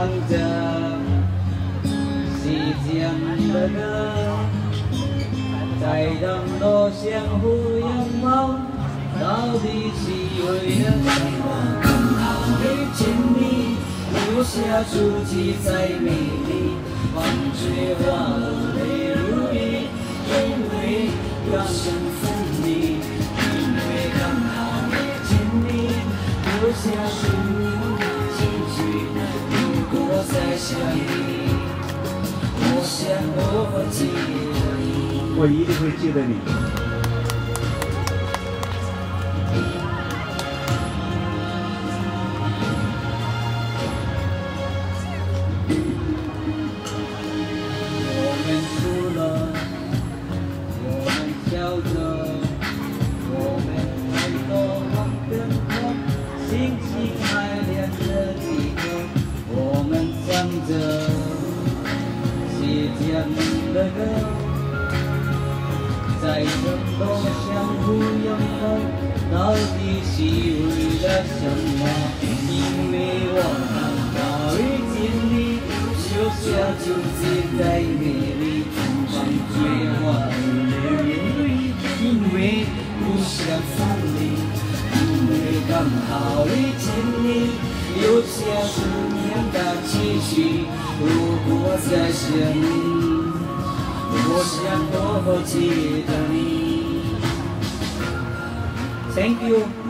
唱着西江的歌，在灯落相互拥抱，到底是为了什么？刚好遇见你，留下足迹再美丽，风吹花泪如雨，因为要想分离，因为刚好遇见你，留下属于我会记得你。我一定会记得你。我的歌，在城东相互拥抱，到底是为了什么？因为我看到遇见你，小小就是在夜里，放弃我的面对，因为不想分离，因为刚好遇见你。有些思念的气息，如果再见你。Thank you.